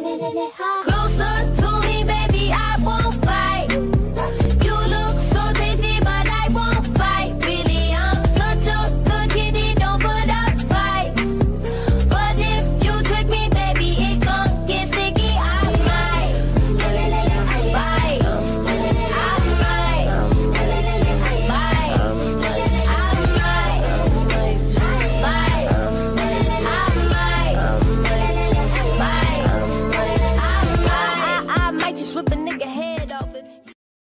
レレレ